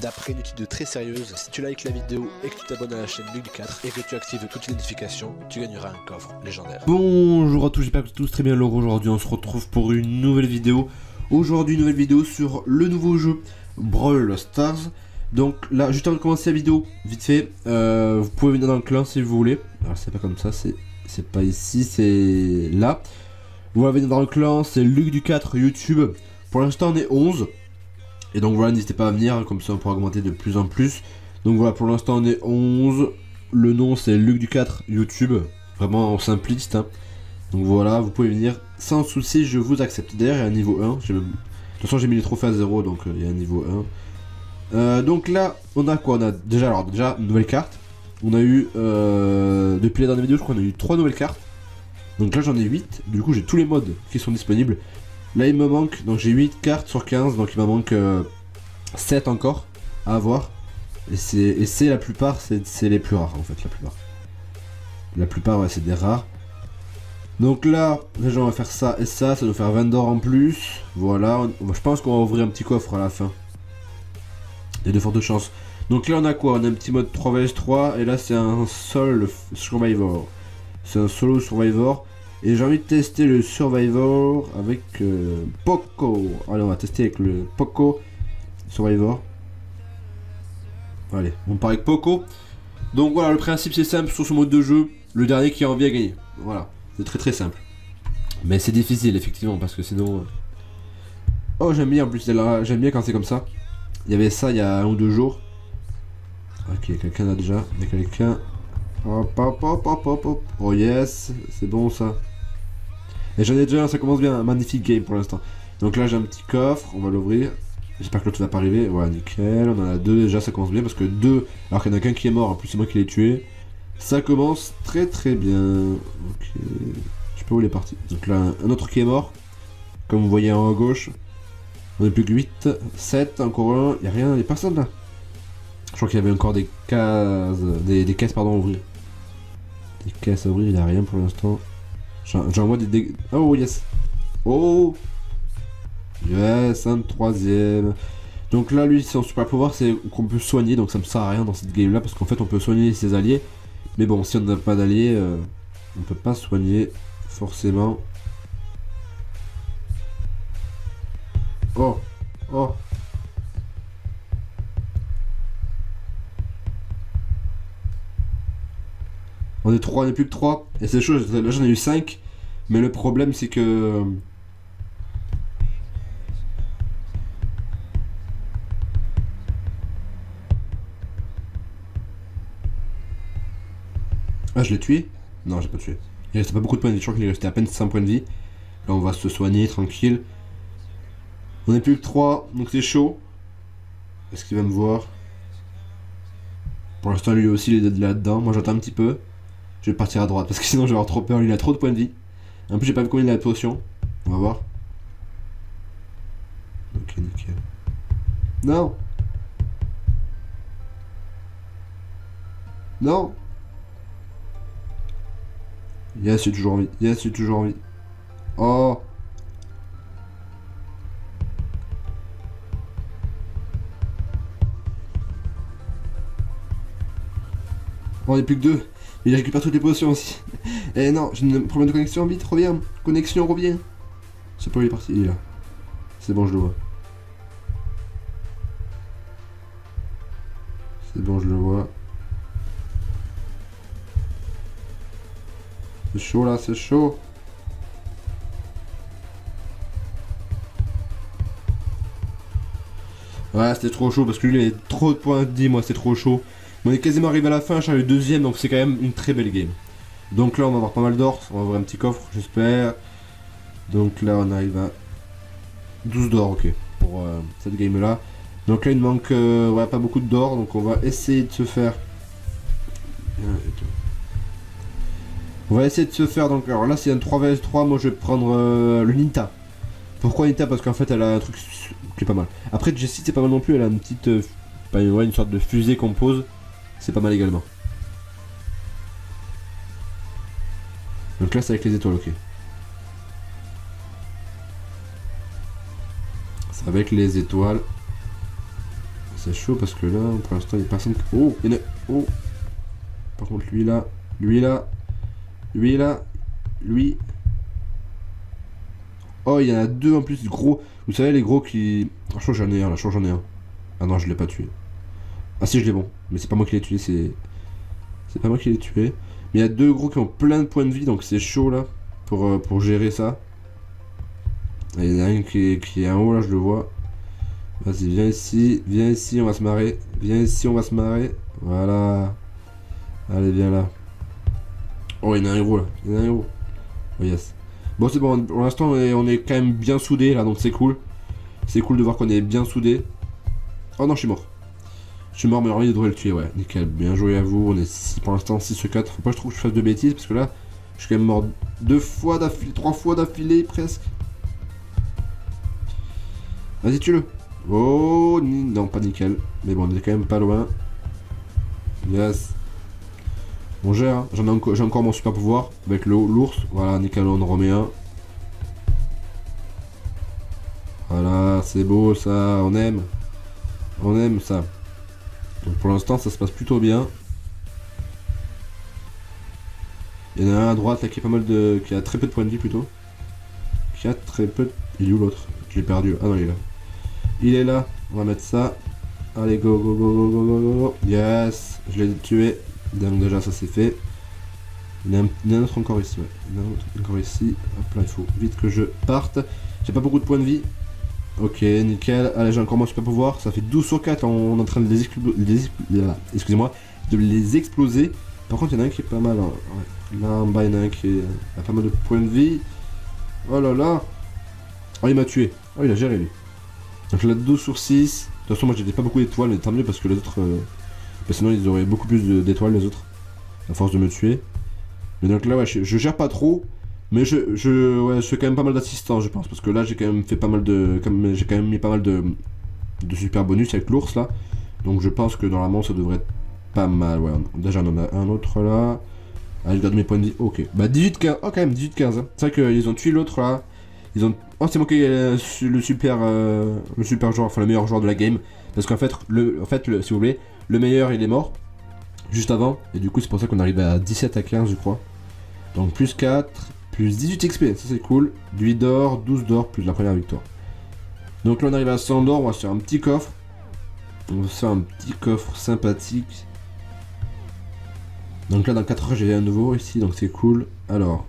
D'après une étude très sérieuse, si tu likes la vidéo et que tu t'abonnes à la chaîne Luc 4 et que tu actives toutes les notifications, tu gagneras un coffre légendaire. Bonjour à tous, j'espère que tous très bien. Alors aujourd'hui on se retrouve pour une nouvelle vidéo. Aujourd'hui une nouvelle vidéo sur le nouveau jeu Brawl Stars. Donc là, juste avant de commencer la vidéo, vite fait, euh, vous pouvez venir dans le clan si vous voulez. Alors c'est pas comme ça, c'est pas ici, c'est là. Vous pouvez venir dans le clan, c'est Luc du 4 YouTube. Pour l'instant on est 11. Et donc voilà, n'hésitez pas à venir, comme ça on pourra augmenter de plus en plus. Donc voilà, pour l'instant on est 11. Le nom c'est Luc du 4 YouTube. Vraiment en simpliste. hein. Donc voilà, vous pouvez venir sans souci, je vous accepte. D'ailleurs, il y a un niveau 1. j'ai même- De toute façon, j'ai mis les trophées à 0, donc euh, il y a un niveau 1. Euh, donc là, on a quoi? On a déjà, alors déjà, une nouvelle carte. On a eu, euh, depuis la dernière vidéo, je crois qu'on a eu 3 nouvelles cartes. Donc là, j'en ai 8. Du coup, j'ai tous les modes qui sont disponibles. Là, il me manque, donc j'ai 8 cartes sur 15, donc il me manque euh, 7 encore à avoir. Et c'est la plupart, c'est les plus rares en fait, la plupart. La plupart, ouais, c'est des rares. Donc là, déjà on va faire ça et ça, ça nous faire 20 d'or en plus. Voilà, je pense qu'on va ouvrir un petit coffre à la fin. Il y a de fortes chances. Donc là on a quoi? On a un petit mode 3 vs 3 et là c'est un seul survivor. C'est un solo survivor. Et j'ai envie de tester le survivor avec euh, Poco. Allez on va tester avec le Poco survivor. Allez, on part avec Poco. Donc voilà, le principe c'est simple sur ce mode de jeu. Le dernier qui a envie à gagner. Voilà. C'est très très simple. Mais c'est difficile effectivement parce que sinon. euh, Oh j'aime bien en plus j'aime bien quand c'est comme ça. Il y avait ça il y a un ou deux jours. Ok, quelqu'un là déjà. Il y a quelqu'un. Hop hop hop hop hop hop. Oh yes, c'est bon ça. Et j'en ai déjà un, ça commence bien, magnifique game pour l'instant. Donc là j'ai un petit coffre, on va l'ouvrir. J'espère que l'autre va pas arriver. Voilà, nickel. On en a deux déjà, ça commence bien parce que deux, alors qu'il y en a qu'un qui est mort, en plus c'est moi qui l'ai tué. Ça commence très très bien. Ok. Je sais pas où il est parti. Donc là, un autre qui est mort. Comme vous voyez en haut à gauche. On est plus que 8, 7, encore un. Il a rien, il a personne là. Je crois qu'il y avait encore des cases. Des, des caisses, pardon, à ouvrir. Des caisses à ouvrir, il a rien pour l'instant. J'en j'en vois des, dég- Oh yes. Oh Yes, un troisième. Donc là, lui, son super pouvoir, c'est qu'on peut soigner, donc ça me sert à rien dans cette game là, parce qu'en fait, on peut soigner ses alliés. Mais bon, si on n'a pas d'alliés, euh, on peut pas soigner forcément. Oh, oh. On est 3, on est plus que 3. Et c'est chaud, là j'en ai eu 5. Mais le problème c'est que... Ah, je l'ai tué? Non, j'ai pas tué. Il restait pas beaucoup de points de vie, je crois qu'il restait à peine 5 points de vie. Là, on va se soigner tranquille. On est plus que 3, donc c'est chaud. Est-ce qu'il va me voir? Pour l'instant, lui aussi, il est là-dedans. Moi, j'attends un petit peu. Je vais partir à droite parce que sinon, je vais avoir trop peur. Il a trop de points de vie. En plus, j'ai pas vu combien il a de potions. On va voir. Ok, nickel. Non Non Yes, j'ai toujours envie. Yes, j'ai toujours envie. Oh Oh, on est plus que deux. Il récupère toutes les potions aussi. Eh non, j'ai un problème de connexion, vite, reviens. Connexion, reviens. C'est pas où il est parti, il est là. C'est bon, je le vois. C'est bon, je le vois. C'est chaud là, c'est chaud. Ouais, c'était trop chaud parce que lui il a trop de points de vie, moi c'est trop chaud. On est quasiment arrivé à la fin, je suis le deuxième donc c'est quand même une très belle game. Donc là on va avoir pas mal d'or, on va avoir un petit coffre, j'espère. Donc là on arrive à 12 d'or, ok, pour euh, cette game là. Donc là il manque euh, pas beaucoup d'or, donc on va essayer de se faire. Deux. On va essayer de se faire donc alors là c'est un 3 vs 3 moi je vais prendre euh, le Nita. Pourquoi Nita Parce qu'en fait elle a un truc qui est pas mal. Après Jessie c'est pas mal non plus, elle a une petite euh, une sorte de fusée qu'on pose. C'est pas mal également. Donc là c'est avec les étoiles, ok. C'est avec les étoiles. C'est chaud parce que là, pour l'instant, il n'y a personne. Oh, il y en a. Oh Par contre, lui là, lui là, lui là, lui. Oh, il y en a deux en plus, gros. Vous savez, les gros qui. Ah, je crois que j'en ai un là, je crois que j'en ai un. Ah non, je l'ai pas tué. Ah si, je l'ai bon. Mais c'est pas moi qui l'ai tué, c'est. C'est pas moi qui l'ai tué. Mais il y a deux gros qui ont plein de points de vie, donc c'est chaud là. Pour, euh, pour gérer ça. Il y en a un qui est, qui est en haut là, je le vois. Vas-y, viens ici, viens ici, on va se marrer. Viens ici, on va se marrer. Voilà. Allez, viens là. Oh, il y en a un héros là. Il y en a un héros. Oh yes. Bon, c'est bon, pour l'instant, on on est quand même bien soudés là, donc c'est cool. C'est cool de voir qu'on est bien soudés. Oh non, je suis mort. Je suis mort, mais envie devrait le tuer, ouais. Nickel, bien joué à vous. On est pour l'instant 6 sur 4. Faut pas que je trouve que je fasse de bêtises, parce que là, je suis quand même mort deux fois d'affilée, trois fois d'affilée presque. Vas-y, tue-le. Oh, non, pas nickel. Mais bon, on est quand même pas loin. Yes. On gère, hein. j'en ai encore, mon super pouvoir avec l'ours. Voilà, nickel, on en remet un. Voilà, c'est beau ça, on aime. On aime ça. Donc pour l'instant, ça se passe plutôt bien. Il y en a un à droite là qui est pas mal de. qui a très peu de points de vie plutôt. Qui a très peu de. Il est où l'autre? Je l'ai perdu. Ah non, il est là. Il est là. On va mettre ça. Allez, go, go, go, go, go, go, go. Yes Je l'ai tué. Donc déjà, ça c'est fait. Il y, un, il y, en a un autre encore ici. Ouais. Il y en a un autre encore ici. Hop là, il faut vite que je parte. J'ai pas beaucoup de points de vie. Ok, nickel. Allez, j'ai encore mon super pouvoir. Ça fait 12 sur 4. On est en train de les, explo- les explo- là, Excusez-moi. De les exploser. Par contre, il y en a un qui est pas mal. hein. Là en bas, il y en a un qui a pas mal de points de vie. Oh là là. Oh, il m'a tué. Oh, il a géré lui. Donc là, 12 sur 6. De toute façon, moi, j'avais pas beaucoup d'étoiles, mais tant mieux parce que les autres. euh, sinon, ils auraient beaucoup plus d'étoiles, les autres. À force de me tuer. Mais donc là, ouais, je gère pas trop. Mais je, je, ouais, je fais quand même pas mal d'assistance, je pense. Parce que là, j'ai quand même fait pas mal de. J'ai quand même mis pas mal de, de super bonus avec l'ours là. Donc je pense que normalement, ça devrait être pas mal. Ouais, déjà, on en a un autre là. Ah, je garde mes points de vie. Ok. Bah, 18-15. Oh, quand même, 18-15. hein. C'est vrai qu'ils ont tué l'autre là. Ils ont. Oh, c'est ai euh, le super. euh, le super joueur, enfin le meilleur joueur de la game. Parce qu'en fait, le, en fait le, si vous voulez, le meilleur il est mort. Juste avant. Et du coup, c'est pour ça qu'on arrive à 17 à 15, je crois. Donc, plus 4, plus 18 XP. Ça, c'est cool. 8 d'or, 12 d'or, plus la première victoire. Donc là, on arrive à 100 d'or. On va se faire un petit coffre. On va se faire un petit coffre sympathique. Donc là, dans 4 heures, j'ai un nouveau ici. Donc, c'est cool. Alors,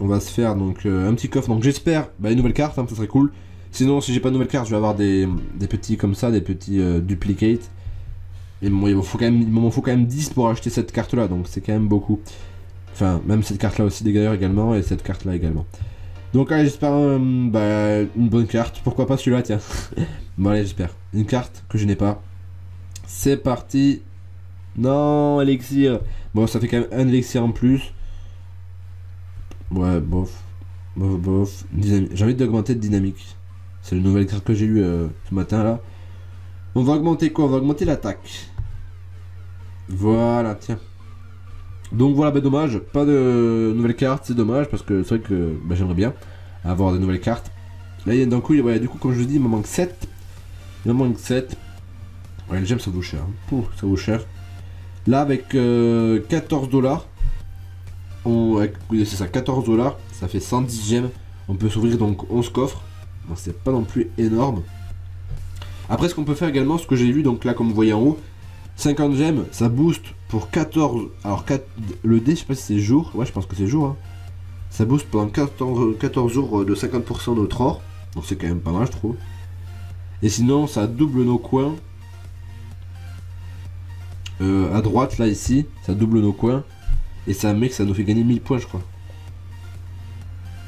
on va se faire donc euh, un petit coffre. Donc j'espère bah, une nouvelle carte, hein, ça serait cool. Sinon, si j'ai pas de nouvelle carte, je vais avoir des, petits comme ça, des petits euh, duplicates. Et bon, il m'en faut il faut quand même 10 pour acheter cette carte là, donc c'est quand même beaucoup. Enfin, même cette carte là aussi d'ailleurs également, et cette carte là également. Donc allez, j'espère euh, bah, une bonne carte. Pourquoi pas celui-là, tiens. bon allez, j'espère. Une carte que je n'ai pas. C'est parti. Non, élixir. Bon, ça fait quand même un élixir en plus. Ouais, bof. Bof, bof. J'ai envie d'augmenter de dynamique. C'est la nouvelle carte que j'ai eu euh, ce matin là. On va augmenter quoi? On va augmenter l'attaque. Voilà, tiens. Donc voilà, bah dommage. Pas de nouvelle carte, c'est dommage parce que c'est vrai que bah, j'aimerais bien avoir de nouvelles cartes. Là, il y a d'un coup, ouais, du coup, comme je vous dis, il me manque 7. Il me manque 7. Ouais, le gemme ça vaut cher. hein. Pouh, ça vaut cher. Là, avec euh, 14 dollars, on, c'est ça, 14 dollars, ça fait 110 gemmes. On peut s'ouvrir donc 11 coffres. C'est pas non plus énorme. Après, ce qu'on peut faire également, ce que j'ai vu, donc là, comme vous voyez en haut, 50 gemmes, ça booste pour 14. Alors, 4, le dé, je sais pas si c'est jour. Ouais, je pense que c'est jour. hein. Ça booste pendant 14, 14 jours de 50% de notre or. Donc, c'est quand même pas mal, je trouve. Et sinon, ça double nos coins. Euh, à droite, là, ici, ça double nos coins. Et ça met que ça nous fait gagner 1000 points, je crois.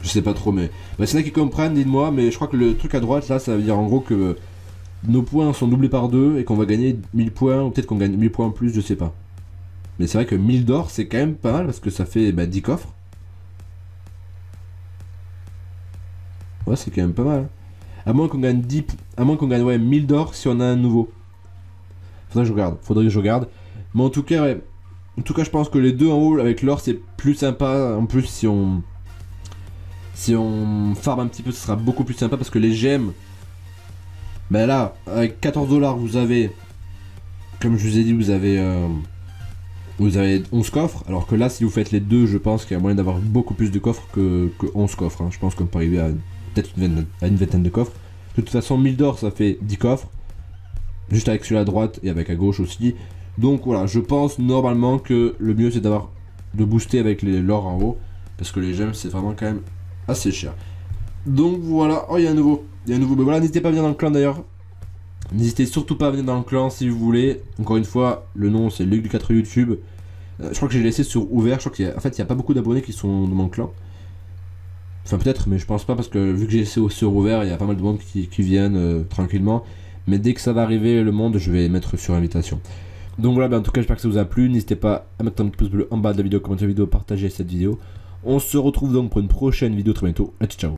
Je sais pas trop, mais. Bah, c'est là qui comprennent, dites-moi, mais je crois que le truc à droite, là, ça veut dire en gros que nos points sont doublés par deux et qu'on va gagner 1000 points, ou peut-être qu'on gagne 1000 points en plus, je sais pas. Mais c'est vrai que 1000 d'or, c'est quand même pas mal parce que ça fait bah, 10 coffres. Ouais, c'est quand même pas mal. À moins qu'on gagne 10. À moins qu'on gagne ouais, 1000 d'or si on a un nouveau. Faudrait que je regarde. Faudrait que je regarde. Mais en tout cas, ouais. En tout cas, je pense que les deux en haut avec l'or, c'est plus sympa. En plus, si on. Si on farm un petit peu, ce sera beaucoup plus sympa parce que les gemmes. Ben là, avec 14 dollars, vous avez comme je vous ai dit, vous avez, euh, vous avez 11 coffres. Alors que là, si vous faites les deux, je pense qu'il y a moyen d'avoir beaucoup plus de coffres que, que 11 coffres. hein. Je pense qu'on peut arriver à peut-être une, une vingtaine de coffres. De toute façon, 1000 d'or, ça fait 10 coffres. Juste avec celui à droite et avec à gauche aussi. Donc voilà, je pense normalement que le mieux c'est d'avoir de booster avec les l'or en haut. Parce que les gemmes, c'est vraiment quand même assez cher. Donc voilà, oh il y a un nouveau. Il y a un nouveau. Mais voilà, n'hésitez pas à venir dans le clan d'ailleurs. N'hésitez surtout pas à venir dans le clan si vous voulez. Encore une fois, le nom c'est Luc du 4 YouTube. Euh, je crois que j'ai laissé sur ouvert. Je crois qu'il y a... En fait, il n'y a pas beaucoup d'abonnés qui sont dans mon clan. Enfin, peut-être, mais je pense pas parce que vu que j'ai laissé sur ouvert, il y a pas mal de monde qui, viennent euh, tranquillement. Mais dès que ça va arriver, le monde, je vais mettre sur invitation. Donc voilà, ben, en tout cas, j'espère que ça vous a plu. N'hésitez pas à mettre un petit pouce bleu en bas de la vidéo, commenter la vidéo, partager cette vidéo. On se retrouve donc pour une prochaine vidéo très bientôt. Ciao, ciao.